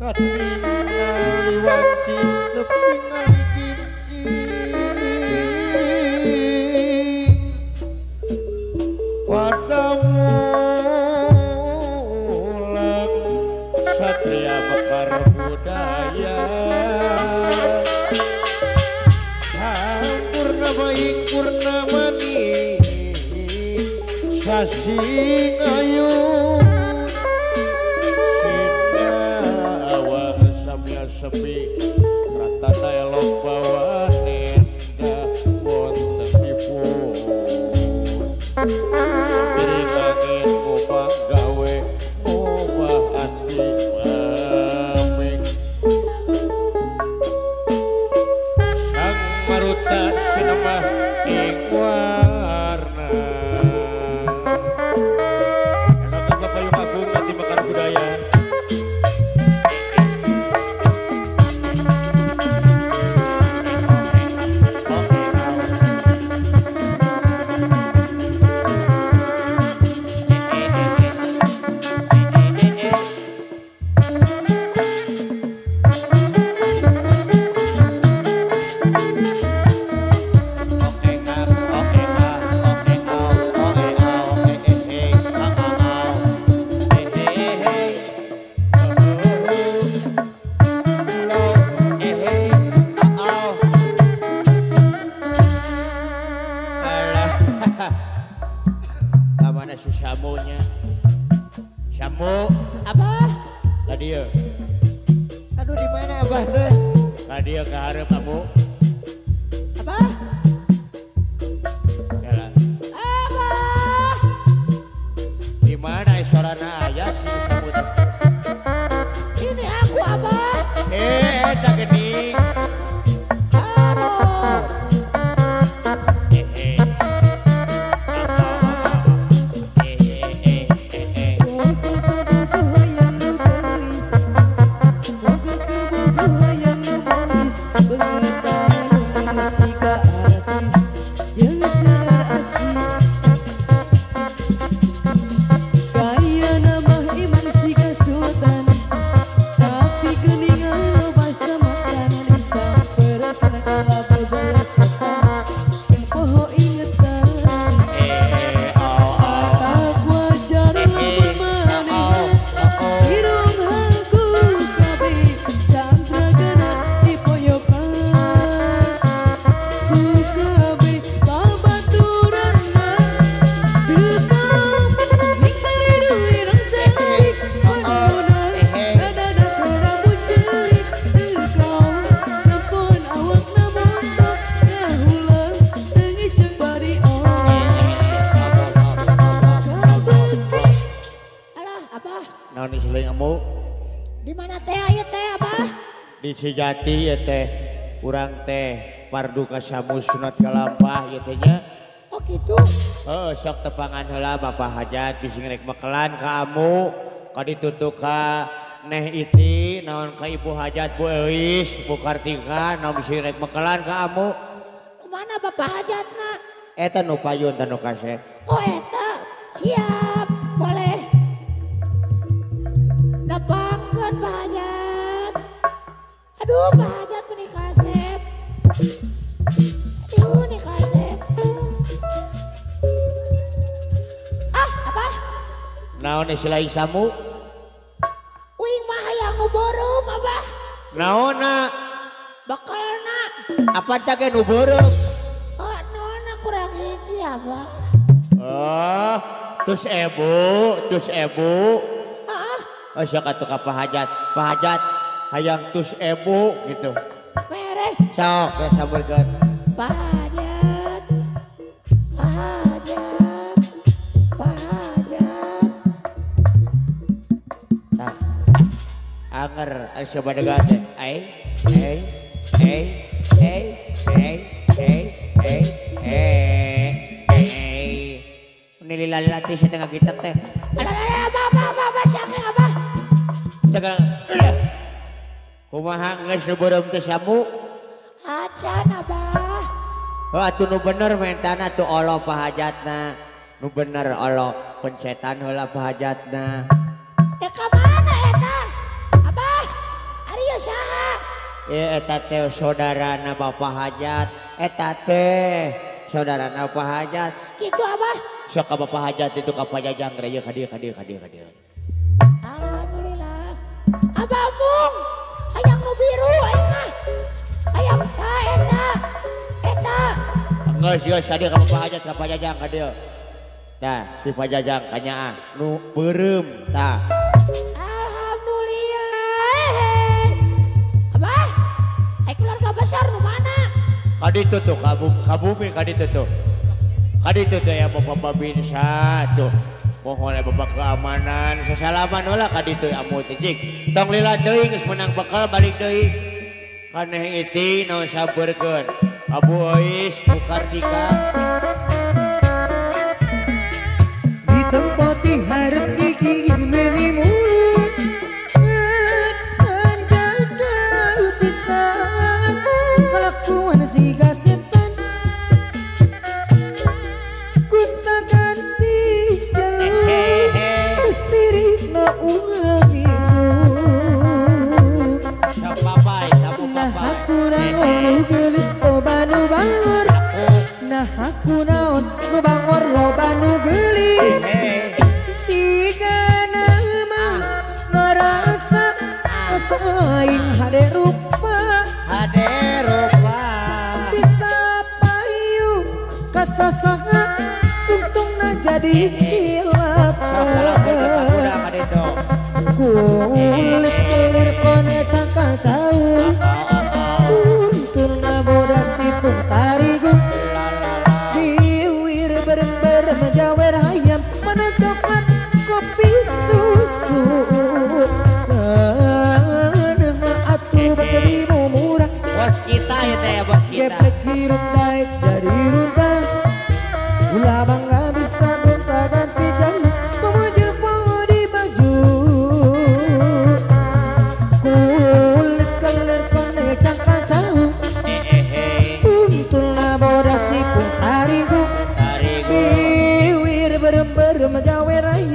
katingali wanci sepi sepi arti sejati ya teh urang teh pardu kasamu sunat kalampah ya tehnya oh gitu? Oh sok tepangan heula bapak hajat bisi ngerek mekelan kamu ka ditutup ka neh iti naon ka ibu hajat bu euis bu kartika naon bisi ngerek mekelan kamu kemana bapak hajatna? Eta nu payun tanu kasep oh eta? Siap. Aduh Pak kasep. Aduh ini kasep. Ah apa? Naon istilah isamu? Uing mah hayang nu borom abah. Naona Bakalna. apa cake nu beureum? Oh nona kurang hiji abah. Oh, tus ebu, tus ebu. Ah, Oh, sok atuh ka Pak Hajat. Pak Hajat hayang tus ebu gitu. mere Sok ya sabarkan. Pajat. Pajat. Pajat. Tah. Anger ayo ay sabadegan teh. Ay. Ay. Ay. Ay. Ay. Ay. Ay. Ay. lila-lila siya tengah kita teh. Alalala, apa apa sakit, apa Tengah kumaha geus nu beureum teh samu? Acan abah oh atuh nu bener mentana tuh Allah pahajatna. Nu bener Allah pencetan heula pahajatna. Teh ka mana eta? Abah ari saha? Ya eta teh saudarana bapak hajat eta teh saudarana bapak hajat kitu abah. Sok ka bapak hajat itu ka pajajang raya ka dieu ka dieu ka dieu ka dieu alhamdulillah. Abah mung. ayam nu biru eta ayam ta eta eta geus geus ka dieu ka bapa aja ka pajajang ka dieu tah ti pajajang ka ah nu beureum tah alhamdulillah abah Aing keluarga besar nu mana ka ditu tuh ka bumi ka ditu tuh ka ditu tuh ya bapa babinsa tuh mohon babak keamanan. Sesalaman olah kadi teu teh tejik tong lila teuing geus menang bekal balik deui. Kaneh iti naon sabeurkeun Abu Ois Bukardika di tempat tihara dicilat kulit kelir kone cangkang jauh. Untun nabodas tipung tarigu. Diwir berember menjawer ayam. Menecokkan kopi susu.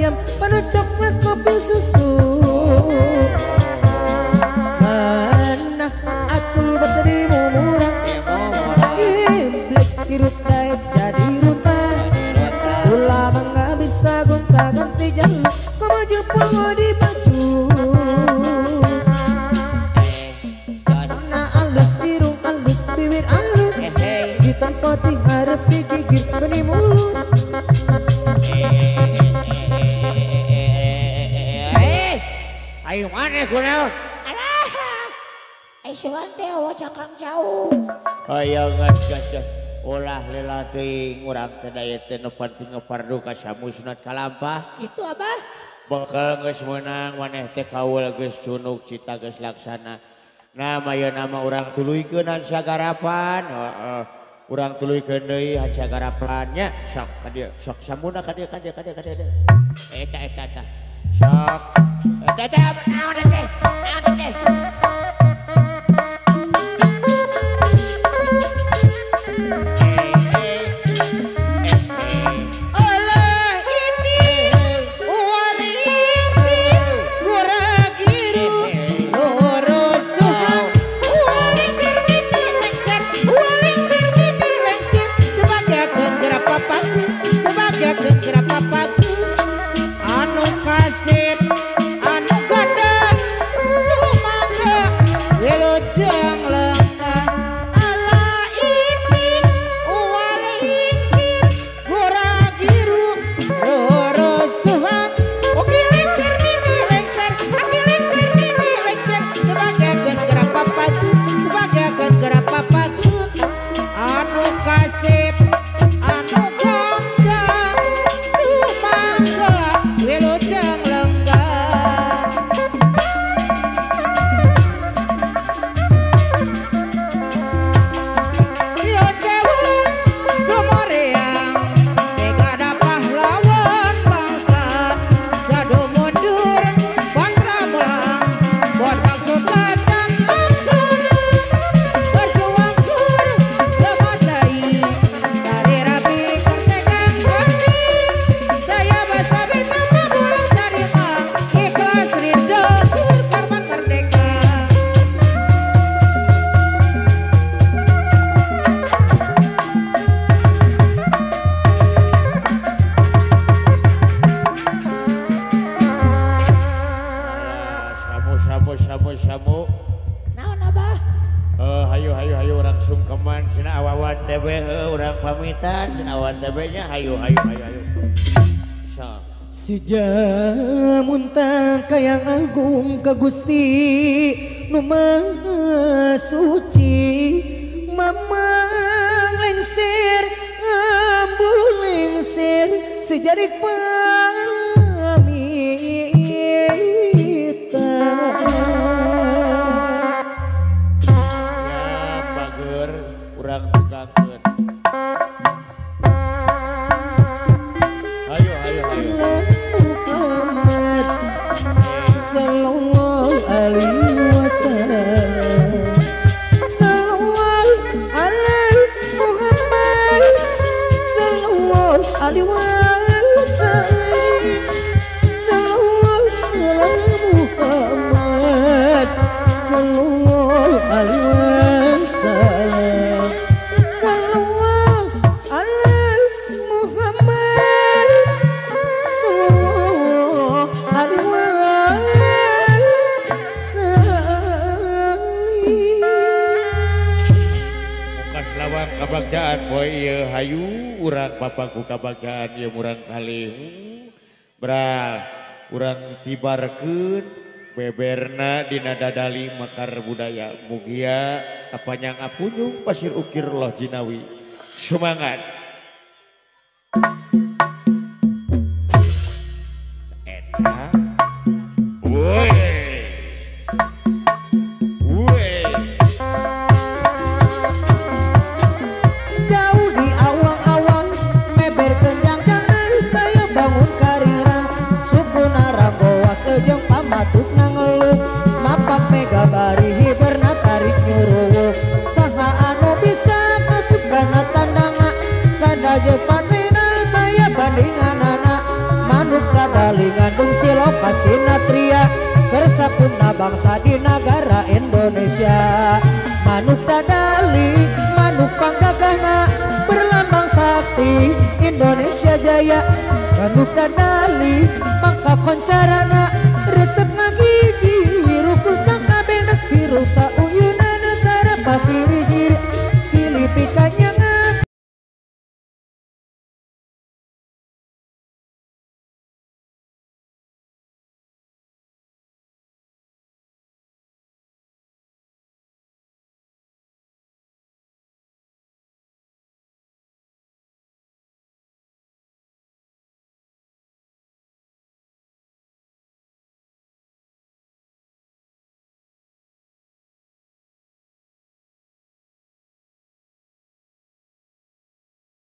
Ayam coklat kopi susu mana kunaon? Alah. Ai sugan teh awa jauh. Hayang gas-gas ulah lelating urang teh daya teh nu penting ngepardu ka samusnat kalampah. Kitu Abah. Bakal geus meunang maneh teh kaul geus cunuk cita geus laksana. Nama ya nama urang tuluikeun han sagarapan. Heeh. Urang tuluykeun deui han sagarapannya sok ka dieu sok samuna ka dieu ka dieu ka dieu ka dieu. Eta eta eta. Shock. Sijamuntang kayang agung ka Gusti Numa suci Mamang lengsir Ambu lengsir Sejarik pan urang Bapak bukabagan ya murang kali. Hmm, bra urang tibarkeun beberna dina dadali makar budaya mugia apanyang apunyung pasir ukir loh jinawi. Semangat Taya bandingan anak Manuk kadalingan Dung silo kasinatria Kersakuna bangsa di negara Indonesia. Manuk dadali Manuk panggagana Berlambang sakti Indonesia jaya. Manuk dadali Maka koncarana